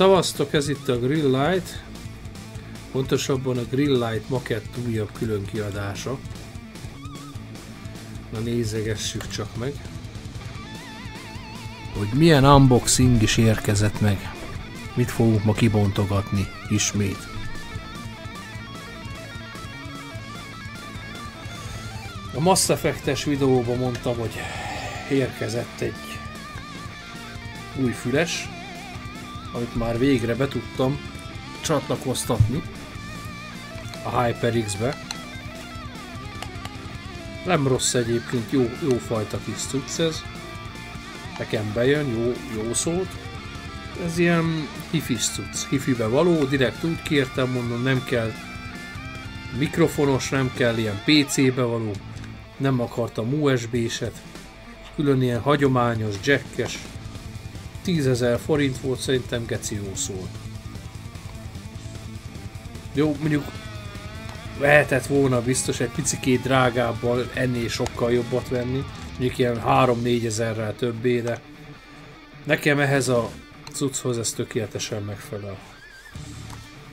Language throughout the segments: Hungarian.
Szavaztok, ez itt a Grill Light, pontosabban a Grill Light Makett újabb külön kiadása. Na nézegessük csak meg, hogy milyen unboxing is érkezett meg. Mit fogunk ma kibontogatni ismét. A Mass Effect-es videóban mondtam, hogy érkezett egy új füles, amit már végre be tudtam csatlakoztatni a HyperX-be. Nem rossz egyébként, jó, jó fajta kis cucc ez. Nekem bejön, jó, jó szót. Ez ilyen hifis cucc, hifibe való, direkt úgy kértem, mondom, nem kell mikrofonos, nem kell ilyen PC-be való, nem akartam USB-set, külön ilyen hagyományos, jackes, 10 ezer forint volt, szerintem geci jó szól. Jó, mondjuk lehetett volna biztos egy picikét drágábbal ennél sokkal jobbat venni, mondjuk ilyen 3-4 ezerrel többé, de nekem ehhez a cucchoz ez tökéletesen megfelel.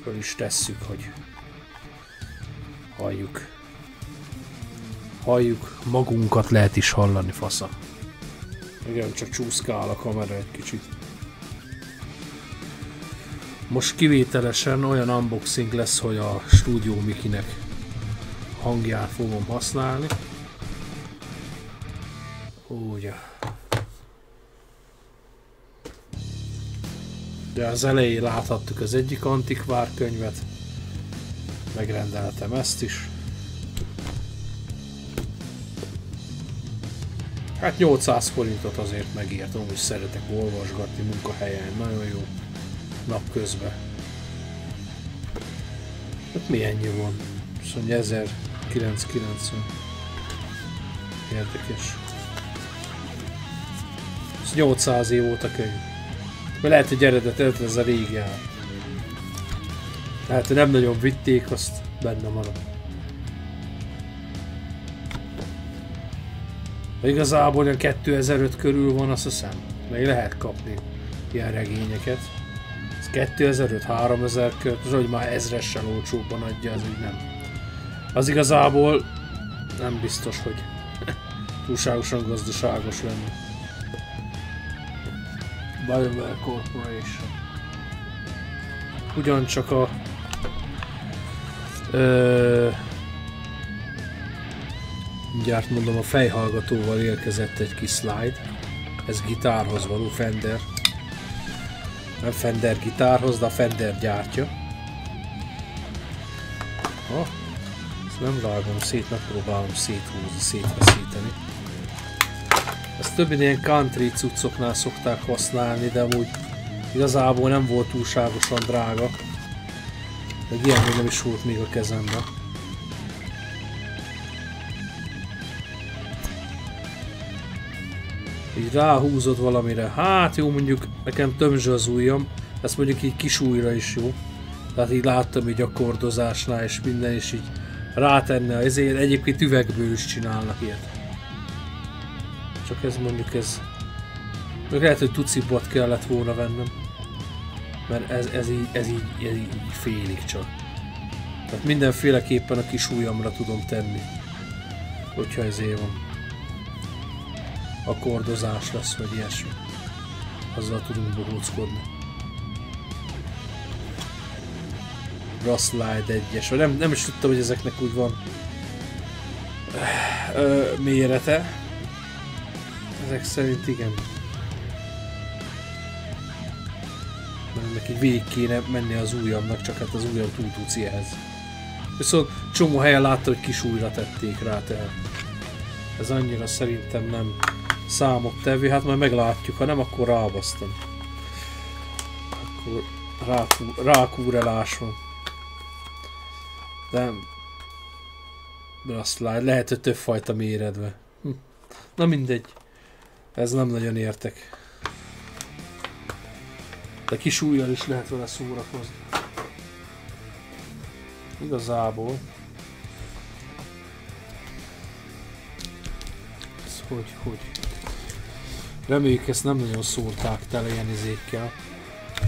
Föl is tesszük, hogy halljuk. Halljuk, magunkat lehet is hallani, fasza. Igen, csak csúszkál a kamera egy kicsit. Most kivételesen olyan unboxing lesz, hogy a Studio Mikinek hangját fogom használni. De az elején láthattuk az egyik antikvár könyvet. Megrendeltem ezt is. Hát 800 forintot azért megértem, hogy szeretek olvasgatni munkahelyen, nagyon jó napközben. Hát mi ennyi van? Azt mondja 1990. Érdekes. Ez 800 év volt a könyv. Mert lehet, hogy eredet, ez a régi. Tehát, nem nagyon vitték, azt benne maradt. Igazából olyan 2005 körül van, azt hiszem. Még lehet kapni ilyen regényeket. Ez 2005, 3000 költ, az hogy már ezressel olcsóbban adja, az úgy nem. Az igazából nem biztos, hogy túlságosan gazdaságos lenne. BioWare Corporation. Ugyancsak a ö, Mindjárt mondom, a fejhallgatóval érkezett egy kis slide. Ez gitárhoz való Fender. Nem Fender gitárhoz, de a Fender gyártja. Ha, ezt nem vágom szét, megpróbálom széthúzni, szétveszíteni. Ezt több ilyen country cuccoknál szokták használni, de úgy igazából nem volt túlságosan drága. De ilyen még nem is volt még a kezemben. így ráhúzod valamire. Hát jó, mondjuk nekem tömzsö az ujjam, ezt mondjuk így kis újra is jó. Tehát így láttam így a kordozásnál és minden is így rátenne ezért egyébként üvegből is csinálnak ilyet. Csak ez mondjuk ez... Meg lehet, hogy tucibbat kellett volna vennem. Mert ez, ez, így, ez, így, ez így félig csak. Tehát mindenféleképpen a kis ujjamra tudom tenni. Hogyha ezért van akkordozás lesz, vagy ilyesmi. Azzal tudunk bohóckodni. Slide 1-es, vagy nem, nem is tudtam, hogy ezeknek úgy van ö, mérete. Ezek szerint igen. Mert neki végig kéne menni az ujjamnak, csak hát az ujjam túl tudsz ehhez. Viszont csomó helyen látta, hogy kis újra tették rá, tehát ez annyira szerintem nem számot tevő, hát majd meglátjuk, ha nem, akkor rábasztom. Akkor rákú, rákúrelás van. De lát, lehet, hogy több fajta méretve. Hm. Na mindegy. Ez nem nagyon értek. De kis ujjal is lehet vele szórakozni. Igazából. Ez hogy, hogy? Reméljük ezt nem nagyon szórták tele ilyen izékkel.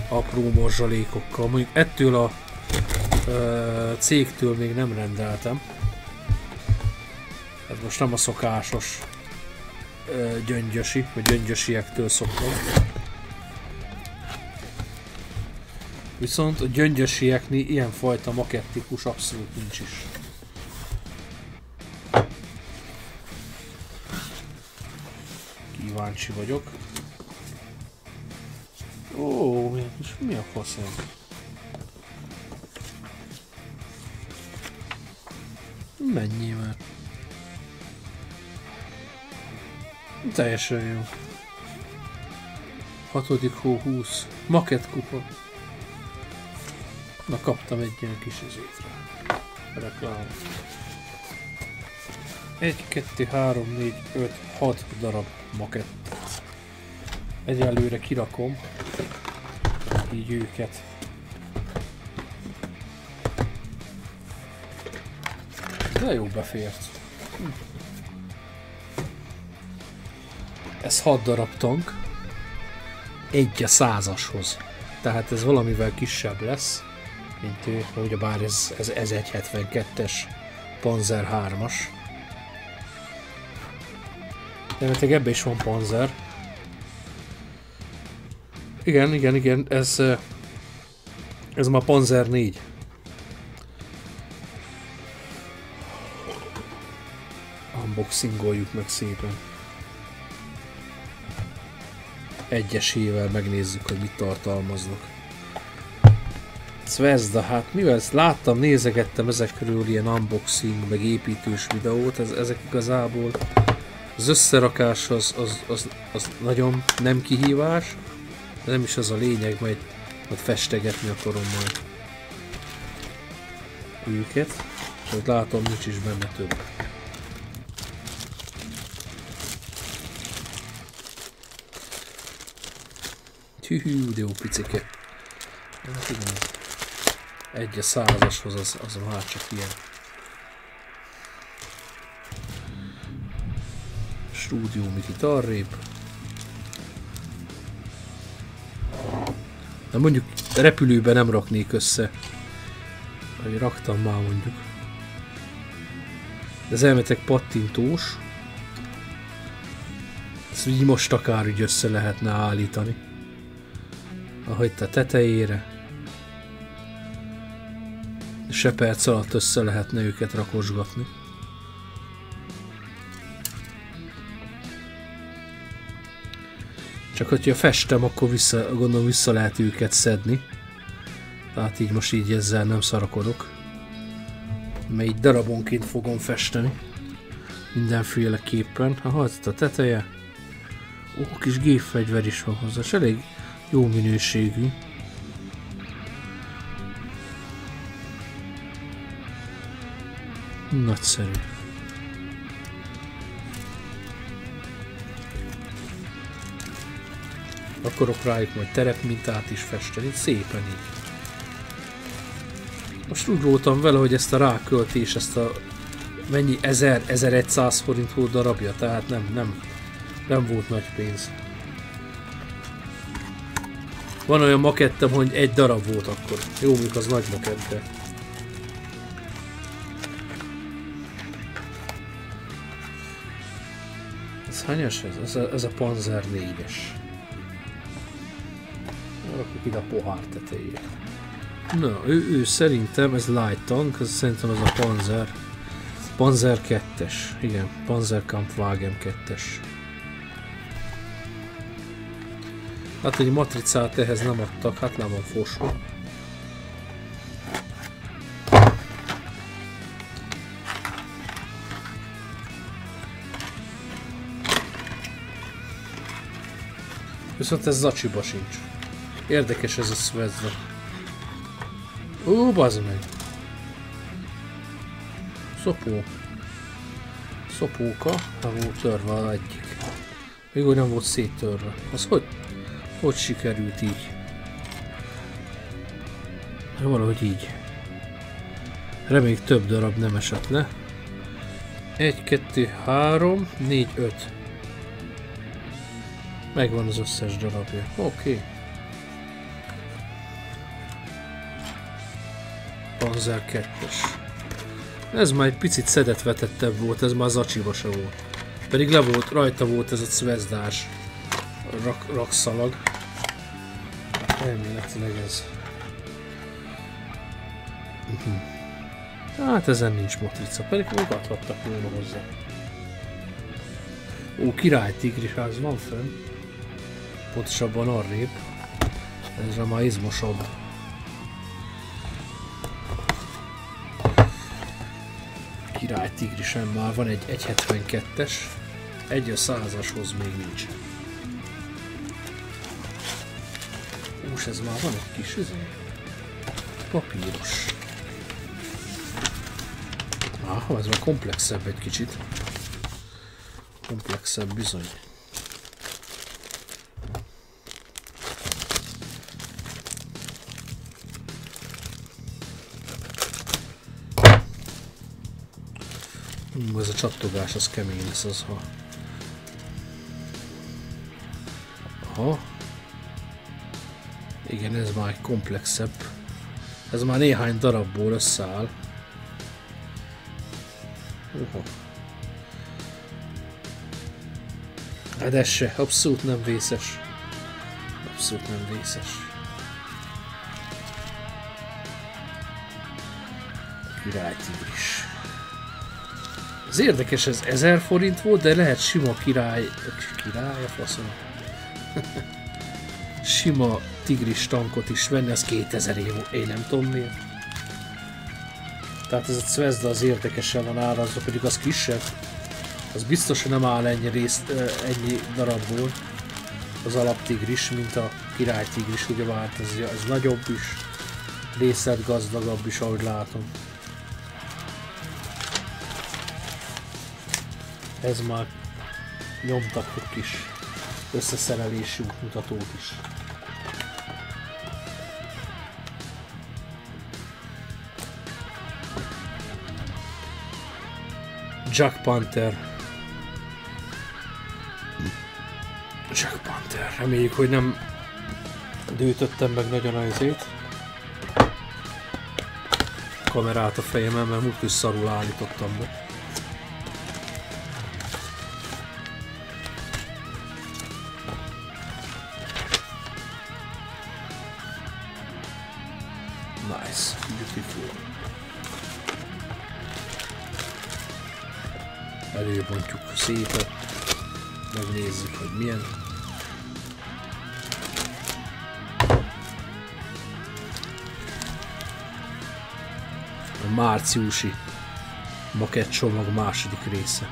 Apró morzsalékokkal. Mondjuk ettől a ö, cégtől még nem rendeltem. Ez most nem a szokásos gyöngyösi, vagy gyöngyösiektől szoktam. Viszont a gyöngyösieknél ilyenfajta makettikus abszolút nincs is. Kíváncsi vagyok. Ó, mi, mi a fasz ez? Mennyi már? Teljesen jó. Hatodik hó 20. Maket kupa. Na kaptam egy ilyen kis izét rá. Reklám. 1, 2, 3, 4, 5, 6 darab makettet. Egyelőre kirakom. Így őket. De jó befért. Hm. Ez 6 darab tank. Egy a százashoz. Tehát ez valamivel kisebb lesz mint ő, ugyebár ez, ez, ez egy 72-es Panzer 3-as. Remélhetőleg ebbe is van Panzer. Igen, igen, igen, ez, ez már Panzer 4. Unboxingoljuk meg szépen. Egyesével megnézzük, hogy mit tartalmaznak. Zvezda, hát mivel láttam, nézegettem ezek körül ilyen unboxing, meg építős videót, ez, ezek igazából az összerakás az, az, az, az nagyon nem kihívás, de nem is az a lényeg, majd, majd festegetni akarom majd őket, hogy látom nincs is benne több. Hűhű, de jó picike. Hát igen egy a százashoz az, az már csak ilyen. Stúdió mit arrébb. De mondjuk repülőben nem raknék össze. Vagy raktam már mondjuk. Ez elmetek pattintós. Ezt így most akár úgy össze lehetne állítani. Ahogy a tetejére se perc alatt össze lehetne őket rakosgatni. Csak hogyha festem, akkor vissza, gondolom vissza lehet őket szedni. Tehát így most így ezzel nem szarakodok. Mert így darabonként fogom festeni. Mindenféleképpen. Ha itt a teteje. Ó, kis gépfegyver is van hozzá, és elég jó minőségű. Nagyszerű. Akarok rájuk majd terepmintát is festeni, szépen így. Most úgy voltam vele, hogy ezt a ráköltés, ezt a mennyi 1000-1100 forint volt darabja, tehát nem, nem, nem volt nagy pénz. Van olyan makettem, hogy egy darab volt akkor. Jó, mondjuk az nagy makett, de... hányas ez? Ez a, ez a Panzer 4-es. Rakjuk ide a pohár tetejére. Na, ő, ő szerintem, ez light tank, ez szerintem ez a Panzer. Panzer 2-es, igen, Panzer Kampfwagen 2-es. Hát egy matricát ehhez nem adtak, hát nem van fosó. Viszont ez zacsiba sincs. Érdekes ez a szvezve. Ú, bazd meg. Szopó. Szopóka, nem volt törve egyik. Még úgy nem volt széttörve. Az hogy? Hogy sikerült így? Valahogy így. Reméljük több darab nem esett le. 1, 2, 3, 4, 5. Megvan az összes darabja. Oké. Okay. Panzer 2-es. Ez már egy picit szedetvetettebb volt, ez már zacsiba volt. Pedig le volt, rajta volt ez a cvezdás rak, rakszalag. Elméletileg ez. Uh-huh. Hát ezen nincs matrica, pedig adhattak volna hozzá. Ó, király tigrisház van fönn. Pontosabban arrébb. Ez már izmosabb. Király tigrisem már van egy 1.72-es. Egy a százashoz még nincs. Ús, ez már van egy kis izé. Papírus. Ah, ez már komplexebb egy kicsit. Komplexebb bizony. Hú, ez a csattogás, az kemény lesz az, ha... Aha. Igen, ez már egy komplexebb. Ez már néhány darabból összeáll. Uh-huh. Hát ez se, abszolút nem vészes. Abszolút nem vészes. Király tigris. Ez érdekes, ez 1000 forint volt, de lehet sima király... Király a faszom. sima tigris tankot is venni, az 2000 év, én nem tudom miért. Tehát ez a Zvezda az érdekesen van árazva, pedig az kisebb. Az biztos, hogy nem áll ennyi, részt, ennyi darabból az alaptigris, mint a királytigris, ugye vált, ez, ez nagyobb is, részlet gazdagabb is, ahogy látom. Ez már nyomtak egy kis összeszerelési útmutatót is. Jack Panther. Jack Panther. Reméljük, hogy nem dőtöttem meg nagyon a izét. Kamerát a fejemben, mert múltkor szarul állítottam be. Szépen. Megnézzük, hogy milyen. A márciusi makett csomag második része.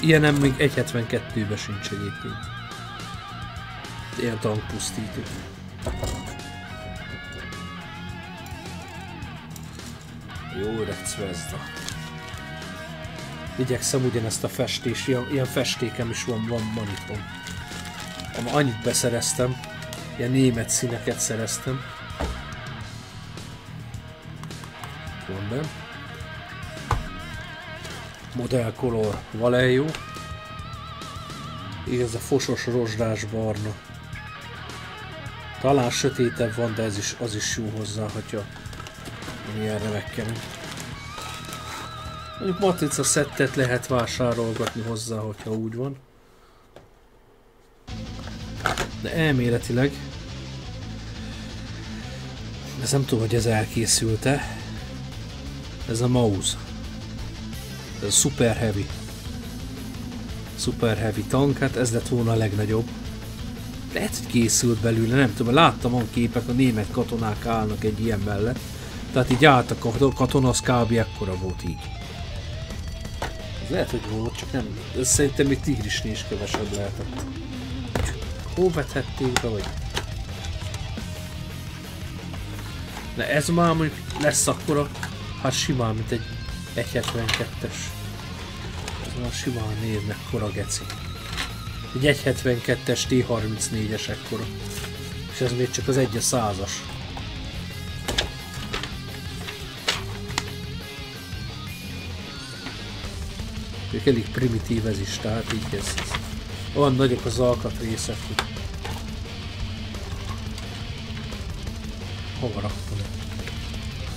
Ilyenem még 1.72-ben sincs egyébként. Ilyen tankpusztító. Jó öreg Zvezda. Igyekszem ugyanezt a festés, ilyen, ilyen festékem is van, van, itthon. Annyit beszereztem, ilyen német színeket szereztem. Van be. Model Color Vallejo. Így ez a fosos rozsdás barna. Talán sötétebb van, de ez is, az is jó hozzá, hogyha ilyen remekkenem. Mondjuk matrica szettet lehet vásárolgatni hozzá, hogyha úgy van. De elméletileg ez nem tudom, hogy ez elkészült-e. Ez a mouse. Ez a Super Heavy. Super Heavy tank, hát ez lett volna a legnagyobb. Lehet, hogy készült belőle, nem tudom, láttam a képek, a német katonák állnak egy ilyen mellett. Tehát így álltak a katona, az kb. ekkora volt így. Lehet, hogy volt, csak nem. Szerintem még tigrisnél is kevesebb lehetett. Hol vethették be, vagy? De ez már mondjuk lesz akkora, hát simán, mint egy 1.72-es. Ez már simán néznek kora geci. Egy 1.72-es T34-es ekkora. És ez még csak az egy a százas. Elég primitív ez is, tehát így ez, ez. Olyan nagyok az alkatrészek, hogy hova raktam?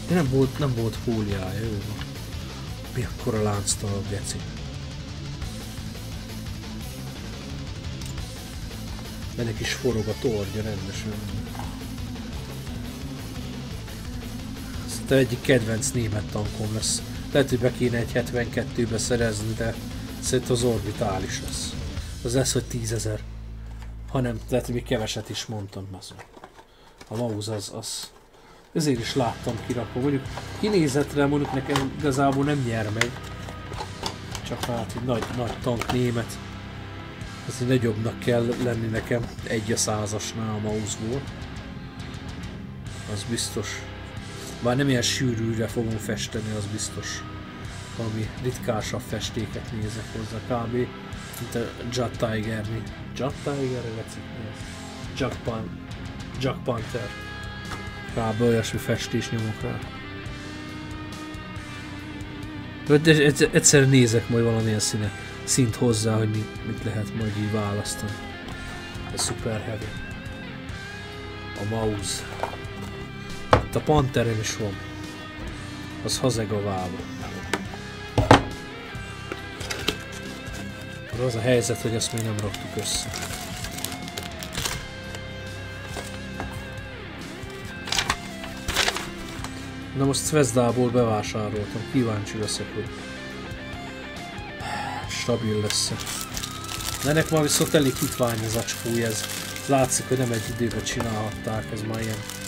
De nem volt, nem volt fóliája, jó van. Mi akkor a lánctal, geci? Ennek is forog a tornya rendesen. Szerintem egyik kedvenc német tankom lesz. Lehet, hogy be kéne egy 72-be szerezni, de szerintem az orbitális lesz. Az lesz, hogy 10 ezer. Hanem, lehet, hogy még keveset is mondtam, azon. A mouse az, az ezért is láttam kirakva. Mondjuk kinézetre mondjuk nekem igazából nem nyer meg. Csak hát egy nagy, nagy tank német. Egy nagyobbnak kell lenni nekem egy a százasnál a mouse-ból. Az biztos. Bár nem ilyen sűrűre fogom festeni, az biztos. Valami ritkásabb festéket nézek hozzá, kb. Mint a Jack Tiger, mi? Jack Tiger, Jack, Pan Jack Panther. Kb. olyasmi festés nyomok rá. De egyszer nézek majd valamilyen színe, szint hozzá, hogy mit, mit lehet majd így választani. A Super Heavy. A mouse. Itt a Pantherem is van. Az hazegaválva. Az a helyzet, hogy ezt még nem raktuk össze. Na most Zvezdából bevásároltam, kíváncsi leszek, hogy stabil lesz -e. Ennek már viszont elég hitvány az acskója, ez látszik, hogy nem egy időben csinálhatták, ez már ilyen...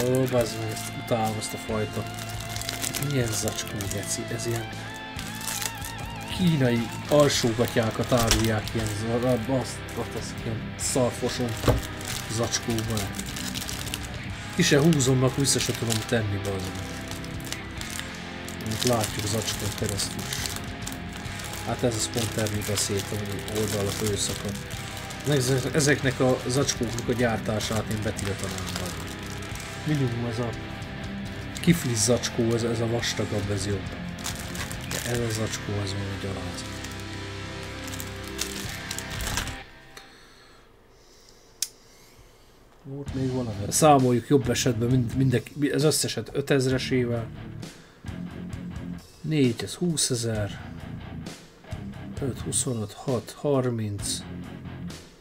Ó, bazd meg, ezt utálom ezt a fajta. Milyen zacskó, geci, ez ilyen... Kínai alsógatyákat árulják ilyen, azt, azt, ilyen szarfoson zacskóban. Ki se húzom, vissza se tudom tenni be az. Amit látjuk az acskon keresztül. Hát ez az pont erről beszélt, hogy oldalak őszakad. Ezeknek a zacskóknak a gyártását én betiltanám. Minimum ez a kiflis zacskó, ez, ez a vastagabb, ez jobb. De ez a zacskó, az van a gyaláz. Volt még valami. Számoljuk jobb esetben mind, mindek, az összeset 5000-esével. 4, ez 20 ezer. 5, 25, 6, 30.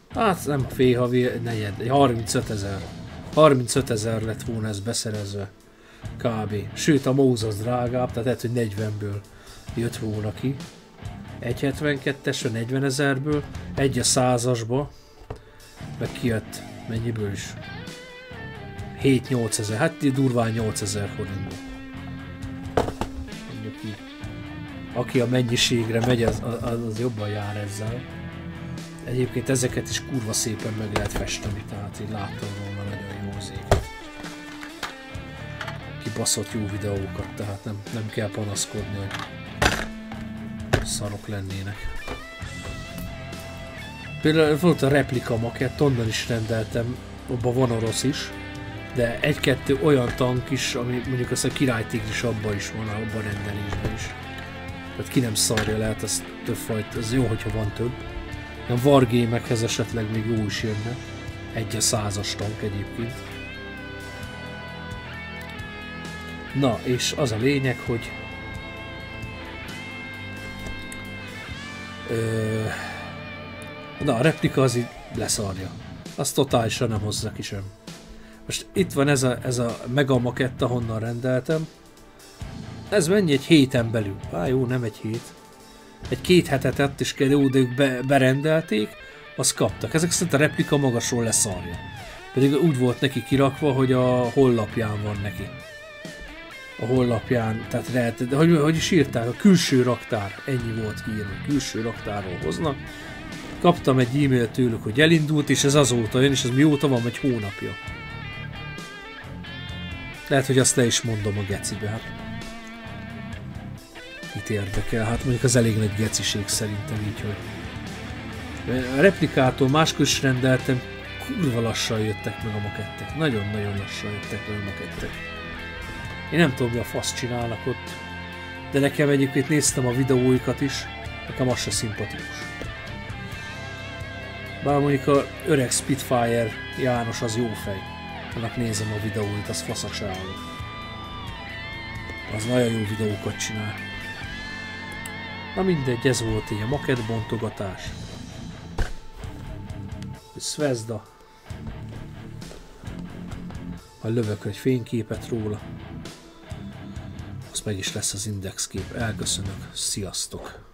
Hát nem fél havi, negyed, 35 ezer. 35 ezer lett volna ez beszerezve. Kb. Sőt a Móz az drágább, tehát lehet, hogy 40-ből jött volna ki. 1.72-es, 40 ezerből, egy a százasba, meg kijött Mennyiből is? 7-8 ezer, hát durván 8 ezer forintból. Mondjuk. Aki a mennyiségre megy, az, az, az jobban jár ezzel. Egyébként ezeket is kurva szépen meg lehet festeni, tehát így láttam volna Kibaszott jó videókat, tehát nem, nem kell panaszkodni, hogy szarok lennének. Például volt a replika makett, onnan is rendeltem, abban van orosz is, de egy-kettő olyan tank is, ami mondjuk az a királytigris abban is van, abban rendelésben is. Tehát ki nem szarja lehet, az több az jó, hogyha van több. A wargame-ekhez esetleg még jó is jönne. Egy a százas tank egyébként. Na, és az a lényeg, hogy... Ö Na, a replika az így leszarja. Azt totálisan nem hozza ki sem. Most itt van ez a, ez a mega maketta, honnan rendeltem. Ez mennyi egy héten belül? Á, jó, nem egy hét. Egy két hetet tett, és jó, de ők be, berendelték, azt kaptak. Ezek szerint a replika magasról leszarja. Pedig úgy volt neki kirakva, hogy a hollapján van neki. A hollapján, tehát lehet, de hogy, hogy is írták? A külső raktár, ennyi volt kiírva, külső raktárról hoznak, Kaptam egy e-mail tőlük, hogy elindult, és ez azóta jön, és ez mióta van, egy hónapja. Lehet, hogy azt le is mondom a gecibe, hát. Itt érdekel, hát mondjuk az elég nagy geciség szerintem így, hogy... A replikától máskor is rendeltem, kurva lassan jöttek meg a makettek. Nagyon-nagyon lassan jöttek meg a makettek. Én nem tudom, mi a fasz csinálnak ott. De nekem egyébként néztem a videóikat is, nekem az se szimpatikus. Bár mondjuk a öreg Spitfire János az jó fej. Annak nézem a videóit, az faszaságos. Az nagyon jó videókat csinál. Na mindegy, ez volt így a maketbontogatás. Svezda. Majd lövök egy fényképet róla. Meg is lesz az indexkép. Elköszönök. Sziasztok!